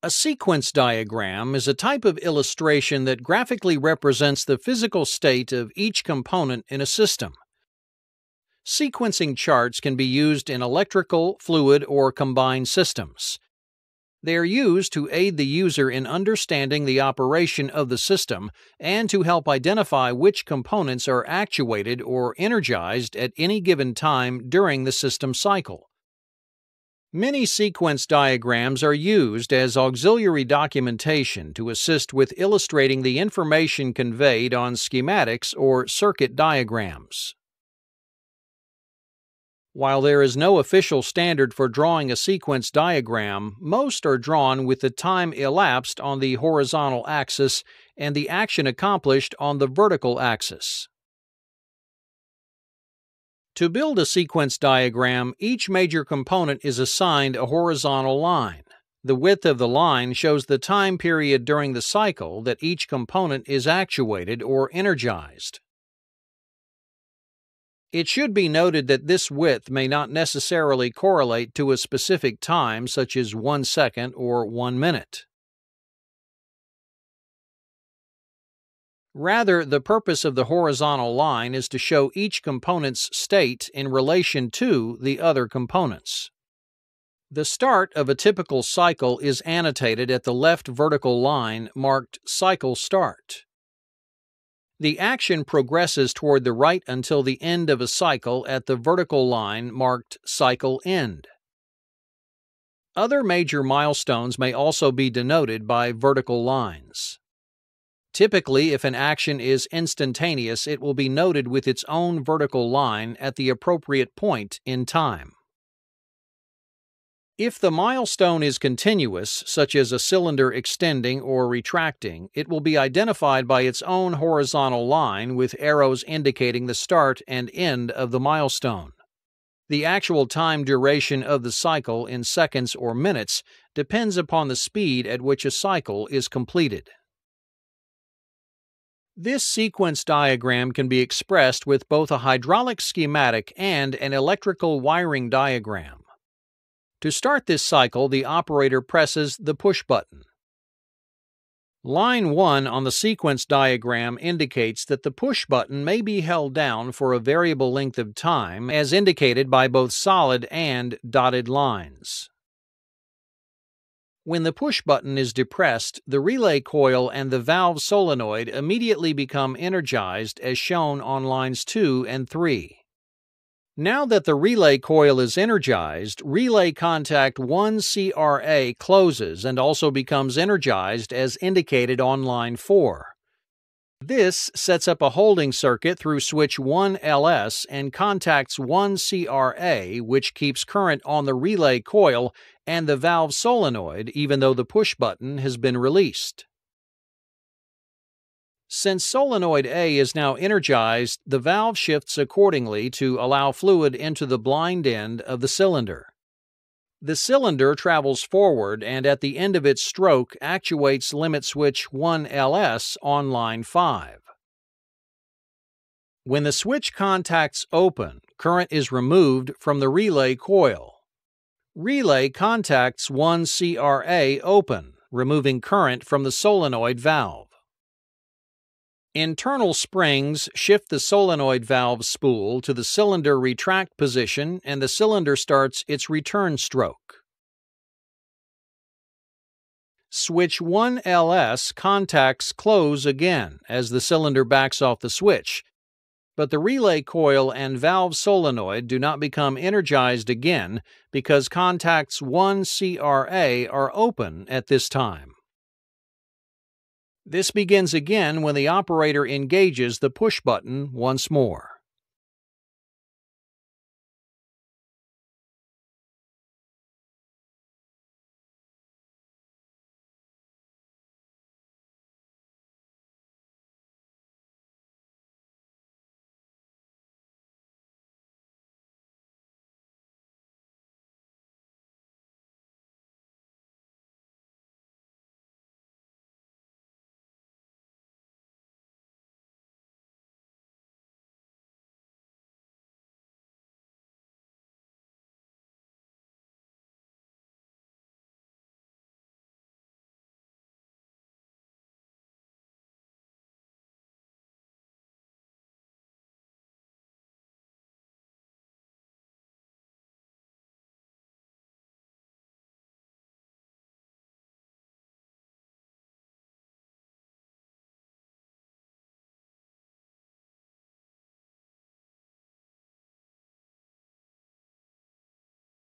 A sequence diagram is a type of illustration that graphically represents the physical state of each component in a system. Sequencing charts can be used in electrical, fluid, or combined systems. They are used to aid the user in understanding the operation of the system and to help identify which components are actuated or energized at any given time during the system cycle. Many sequence diagrams are used as auxiliary documentation to assist with illustrating the information conveyed on schematics or circuit diagrams. While there is no official standard for drawing a sequence diagram, most are drawn with the time elapsed on the horizontal axis and the action accomplished on the vertical axis. To build a sequence diagram, each major component is assigned a horizontal line. The width of the line shows the time period during the cycle that each component is actuated or energized. It should be noted that this width may not necessarily correlate to a specific time, such as one second or one minute. Rather, the purpose of the horizontal line is to show each component's state in relation to the other components. The start of a typical cycle is annotated at the left vertical line marked Cycle Start. The action progresses toward the right until the end of a cycle at the vertical line marked Cycle End. Other major milestones may also be denoted by vertical lines. Typically, if an action is instantaneous, it will be noted with its own vertical line at the appropriate point in time. If the milestone is continuous, such as a cylinder extending or retracting, it will be identified by its own horizontal line with arrows indicating the start and end of the milestone. The actual time duration of the cycle in seconds or minutes depends upon the speed at which a cycle is completed. This sequence diagram can be expressed with both a hydraulic schematic and an electrical wiring diagram. To start this cycle, the operator presses the push button. Line 1 on the sequence diagram indicates that the push button may be held down for a variable length of time as indicated by both solid and dotted lines. When the push button is depressed, the relay coil and the valve solenoid immediately become energized as shown on lines 2 and 3. Now that the relay coil is energized, relay contact 1 CRA closes and also becomes energized as indicated on line 4. This sets up a holding circuit through switch 1LS and contacts 1CRA, which keeps current on the relay coil and the valve solenoid even though the push button has been released. Since solenoid A is now energized, the valve shifts accordingly to allow fluid into the blind end of the cylinder. The cylinder travels forward and at the end of its stroke actuates limit switch 1LS on line 5. When the switch contacts open, current is removed from the relay coil. Relay contacts 1CRA open, removing current from the solenoid valve. Internal springs shift the solenoid valve spool to the cylinder retract position and the cylinder starts its return stroke. Switch 1LS contacts close again as the cylinder backs off the switch, but the relay coil and valve solenoid do not become energized again because contacts 1 CRA are open at this time. This begins again when the operator engages the push button once more.